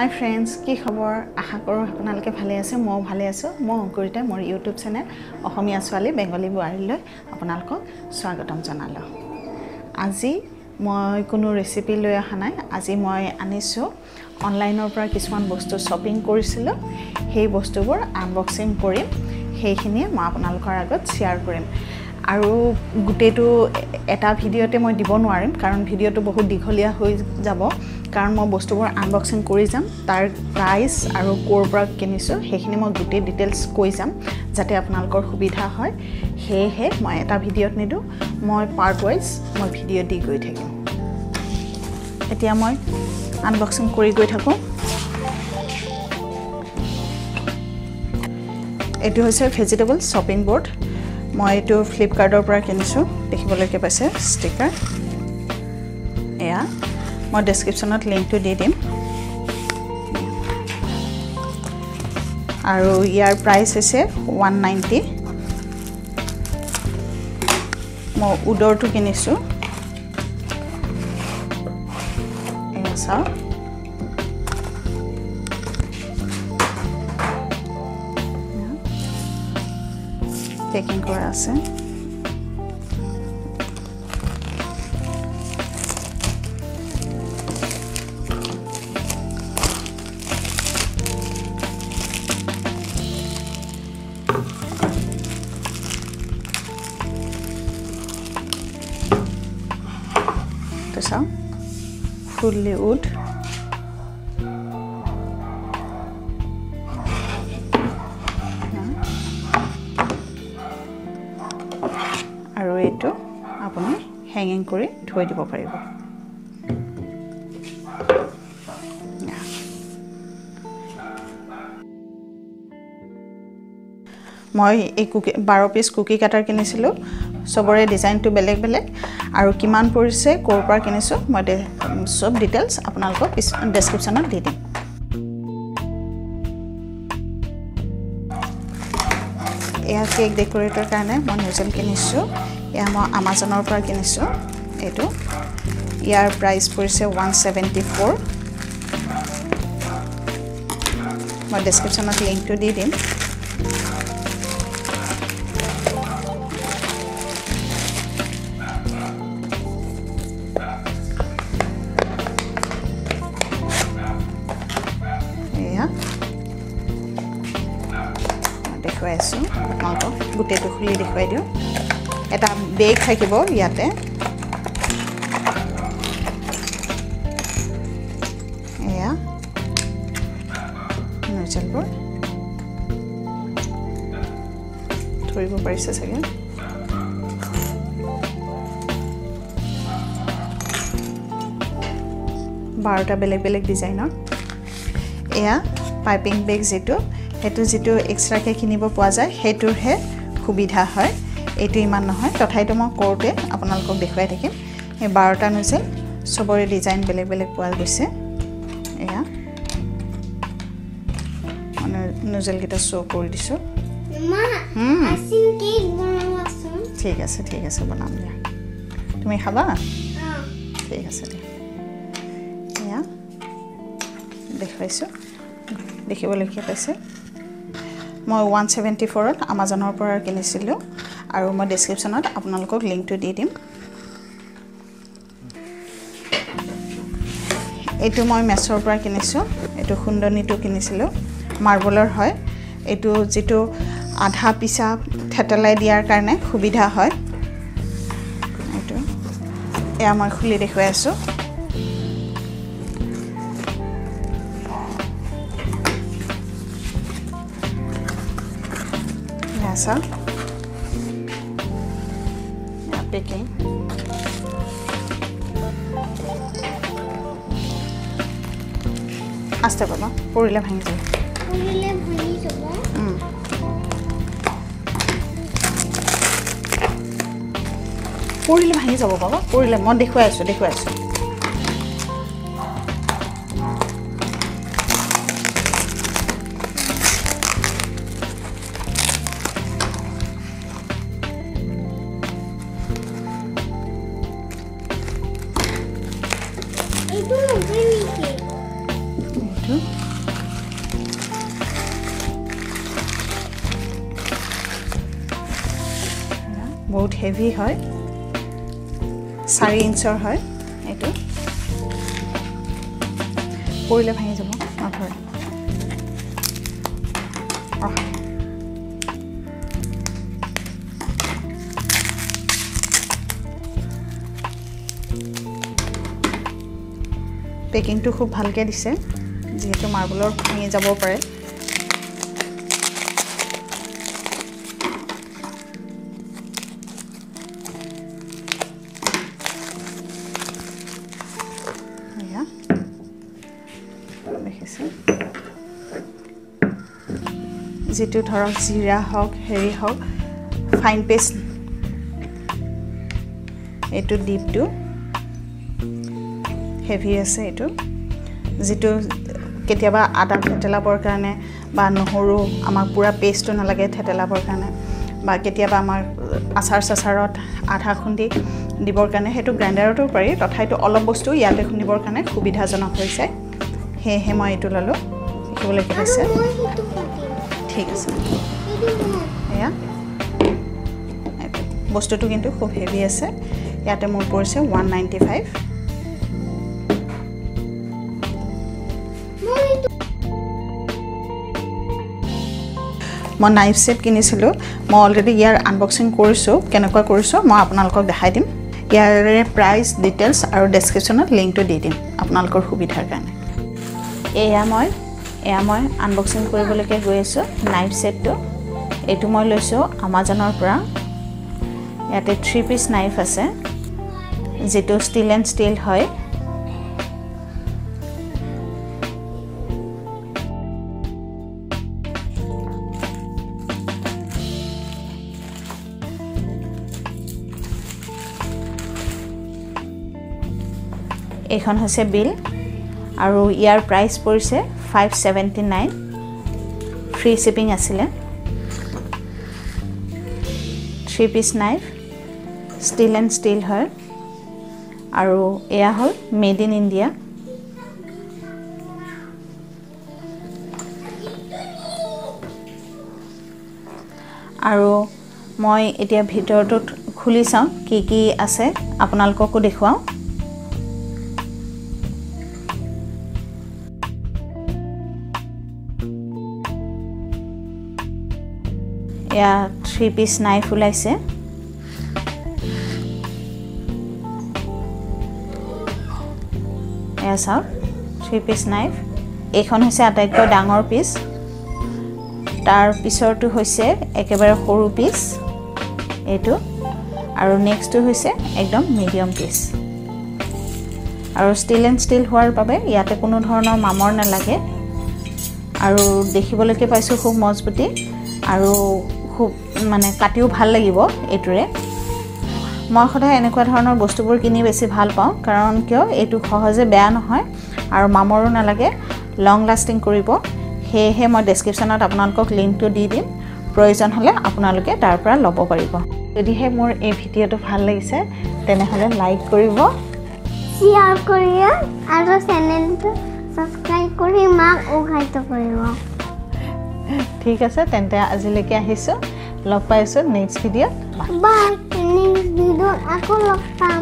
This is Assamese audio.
হাই ফ্ৰেণ্ডছ কি খবৰ? আশা কৰোঁ আপোনালোকে ভালে আছে ময়ো ভালে আছোঁ। মই অংকুৰিতা মোৰ ইউটিউব চেনেল অসমীয়া ছোৱালী বেংগলী বোৱাৰীলৈ আপোনালোকক স্বাগতম জনালোঁ। আজি মই কোনো ৰেচিপি লৈ অহা নাই আজি মই আনিছোঁ। অনলাইনৰ পৰা কিছুমান বস্তু শ্বপিং কৰিছিলোঁ সেই বস্তুবোৰ আনবক্সিং কৰিম সেইখিনিয়ে মই আপোনালোকৰ আগত শ্বেয়াৰ কৰিম। আৰু গোটেইটো এটা ভিডিঅ'তে মই দিব নোৱাৰিম কাৰণ ভিডিঅ'টো বহুত দীঘলীয়া হৈ যাব। কাৰণ মই বস্তুবোৰ আনবক্সিং কৰি যাম তাৰ প্ৰাইচ আৰু ক'ৰ পৰা কিনিছোঁ সেইখিনি মই গোটেই ডিটেইলছ কৈ যাম যাতে আপোনালোকৰ সুবিধা হয়। সেয়েহে মই এটা ভিডিঅ'ত নিদিওঁ মই পাৰ্ট ৱাইজ মই ভিডিঅ' দি গৈ থাকিম। এতিয়া মই আনবক্সিং কৰি গৈ থাকোঁ। এইটো হৈছে ভেজিটেবল শ্বপিং বৰ্ড মই এইটো ফ্লিপকাৰ্টৰ পৰা কিনিছোঁ দেখিবলৈকে পাইছে ষ্টিকাৰ এয়া মই ডেছক্ৰিপশ্যনত লিংকটো দি দিম। আৰু ইয়াৰ প্ৰাইচ হৈছে ওৱান নাইণ্টি মই উডৰটো কিনিছোঁ। চাওক। পেকিং কৰা আছে to চাওঁ ফুল্লি উড আৰু এইটো আপুনি হেঙিং কৰি থৈ দিব পাৰিব। মই এই কুকি বাৰ পিচ কুকি কাটাৰ কিনিছিলোঁ। চবৰে ডিজাইনটো বেলেগ বেলেগ। আৰু কিমান পৰিছে ক'ৰ পৰা কিনিছোঁ মই চব ডিটেইলছ আপোনালোকক ডেছক্ৰিপশ্যনত দি দিম। এয়া কেক ডেক'ৰেটৰ কাৰণে মই নজেল কিনিছোঁ। এয়া মই আমাজনৰ পৰা কিনিছোঁ এইটো। ইয়াৰ প্ৰাইচ পৰিছে ওৱান ছেভেণ্টি ফ'ৰ মই ডেছক্ৰিপশ্যনত লিংকটো দি দিম। দেখুৱাই আছোঁ আপোনালোকক। গোটেইটো খুলি দেখুৱাই দিওঁ। এটা বেগ থাকিব ইয়াতে। এয়া। নজলবোৰ ধৰিব পাৰিছে চাগে। বাৰটা বেলেগ বেলেগ ডিজাইনৰ। এয়া। পাইপিং বেগ যিটো সেইটো যিটো এক্সট্ৰাকৈ কিনিব পোৱা যায় সেইটোৰহে সুবিধা হয়। এইটো ইমান নহয়। তথাপিতো মই কৰোঁতে আপোনালোকক দেখুৱাই থাকিম। এই বাৰটা নজেল চবৰে ডিজাইন বেলেগ বেলেগ পোৱা গৈছে। এয়া। নজেলকেইটা শ্ব' কৰি দিছোঁ। ঠিক আছে ঠিক আছে বনাম দিয়া। তুমি খাবা? ঠিক আছে দিয়া। এয়া। দেখুৱাইছোঁ। দেখিবলৈকে পাইছে? মই ওৱান ছেভেণ্টি ফ'ৰত আমাজনৰ পৰা কিনিছিলোঁ আৰু মই ডেছক্ৰিপশ্যনত আপোনালোকক লিংকটো দি দিম। এইটো মই মেছৰ পৰা কিনিছোঁ এইটো সুন্দনীটো কিনিছিলোঁ। মাৰ্বলৰ হয়। এইটো যিটো আধা পিচা থেতেলাই দিয়াৰ কাৰণে সুবিধা হয়। এইটো। এয়া মই খুলি দেখুৱাই আছোঁ। Nasa. Yeah, picking. আস্তে বাবা পৰিলে ভাঙি যাব পৰিলে ভাঙি যাব বাবা পৰিলে মই দেখুৱাই আছোঁ দেখুৱাই আছোঁ হেভি হয়। চাৰি ইঞ্চৰ হয় এইটো। পৰিলে ভাঙি যাব অহা পেকিংটো খুব ভালকৈ দিছে যিহেতু মাৰ্বলৰ ভাঙি যাব পাৰে। যিটো ধৰক জিৰা হওক হেৰি হওক ফাইন পেষ্ট এইটো ডিপটো হেভি আছে এইটো। যিটো কেতিয়াবা আদা থেতেলাবৰ কাৰণে বা নহৰু আমাক পূৰা পেষ্টটো নালাগে থেতেলাবৰ কাৰণে বা কেতিয়াবা আমাৰ আচাৰ চাচাৰত আধা খুন্দি দিবৰ কাৰণে সেইটো গ্ৰাইণ্ডাৰতো পাৰি তথাপিতো অলপ বস্তু ইয়াতে খুন্দিবৰ কাৰণে সুবিধাজনক হৈছে। সেয়েহে মই এইটো ল'লোঁ। দেখিবলৈকে হৈছে? ঠিক আছে। এয়া। বস্তুটো কিন্তু খুব হেভি আছে। ইয়াতে মোৰ পৰিছে ওৱান নাইণ্টি ফাইভ মই নাইফ ছেট কিনিছিলোঁ। মই অলৰেডি ইয়াৰ আনবক্সিং কৰিছোঁ। কেনেকুৱা কৰিছোঁ মই আপোনালোকক দেখাই দিম। ইয়াৰে প্ৰাইচ ডিটেইলছ আৰু ডেছক্ৰিপশ্যনত লিংকটো দি দিম। আপোনালোকৰ সুবিধাৰ কাৰণে। এয়া মই এয়া মই আনবক্সিং কৰিবলৈকে গৈ আছোঁ নাইফ ছেটটো এইটো মই লৈছোঁ আমাজনৰ পৰা। ইয়াতে থ্ৰী পিচ নাইফ আছে যিটো ষ্টিল এণ্ড ষ্টিল হয়। এইখন হৈছে বিল আৰু ইয়াৰ প্ৰাইচ পৰিছে five seventy nine free shipping আছিলে। Three piece knife steel and steel হয়। আৰু এয়া হ'ল মেড ইন ইণ্ডিয়া আৰু মই এতিয়া ভিতৰটোত খুলি চাওঁ কি কি আছে। আপোনালোককো দেখুৱাওঁ। এয়া থ্ৰী পিচ নাইফ ওলাইছে। এয়া চাওক থ্ৰী পিচ নাইফ এইখন হৈছে আটাইতকৈ ডাঙৰ পিচ তাৰ পিছৰটো হৈছে একেবাৰে সৰু পিচ এইটো। আৰু নেক্সটটো হৈছে একদম মিডিয়াম পিচ আৰু ষ্টিল এণ্ড ষ্টিল হোৱাৰ বাবে ইয়াতে কোনো ধৰণৰ মামৰ নালাগে। আৰু দেখিবলৈকে পাইছোঁ খুব মজবুতি। আৰু খুব মানে কাটিও ভাল লাগিব এইটোৰে। মই সদায় এনেকুৱা ধৰণৰ বস্তুবোৰ কিনি বেছি ভাল পাওঁ কাৰণ কিয় এইটো সহজে বেয়া নহয় আৰু মামৰো নালাগে লং লাষ্টিং কৰিব। সেয়েহে মই ডেছক্ৰিপশ্যনত আপোনালোকক লিংকটো দি দিম প্ৰয়োজন হ'লে আপোনালোকে তাৰ পৰা ল'ব পাৰিব। যদিহে মোৰ এই ভিডিঅ'টো ভাল লাগিছে তেনেহ'লে লাইক কৰিব। শ্বেয়াৰ কৰি আৰু চেনেলটো ছাবস্ক্ৰাইব কৰি মাক উৎসাহিত কৰিব। ঠিক আছে তেন্তে আজিলৈকে আহিছোঁ। লগ পাইছোঁ নেক্সট ভিডিঅ'ত নেক্সট ভিডিঅ'ত আকৌ লগ পাম